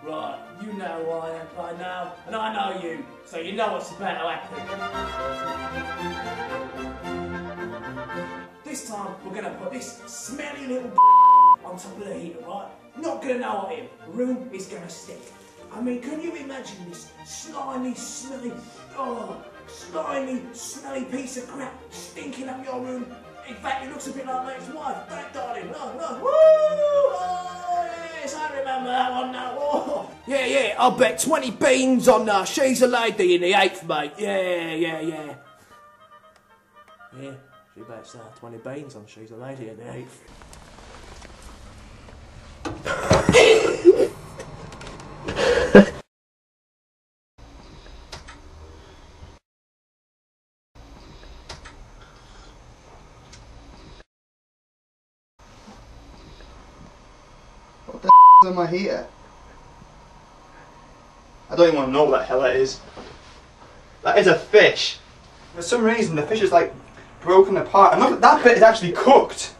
Right, you know who I am by now, and I know you, so you know what's about to happen. This time, we're gonna put this smelly little on top of the heater, right? Not gonna know what it. Room is gonna stink. I mean, can you imagine this slimy, smelly, oh, slimy, smelly piece of crap stinking up your room? In fact, it looks a bit like mate's wife. That darling, no, no. Woo! Oh, yes, I remember that one now. Oh. Yeah, yeah, I'll bet 20 beans on her. She's a lady in the eighth, mate. Yeah, yeah, yeah. Yeah, she bets uh, 20 beans on she's a lady in the eighth. What the on my heater? I don't even want to know what the hell that is. That is a fish. For some reason, the fish is like broken apart. And look, that bit is actually cooked.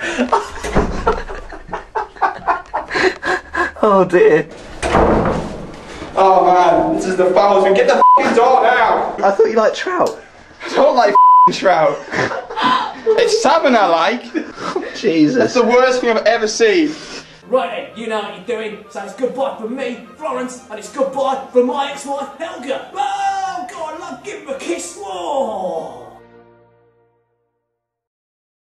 Oh dear. Oh man, this is the foulest thing. Get the f***ing door now. I thought you liked trout. I don't like trout. it's salmon I like. Jesus. That's the worst thing I've ever seen. Right then, you know what you're doing, so it's goodbye from me, Florence, and it's goodbye from my ex-wife, Helga. Oh,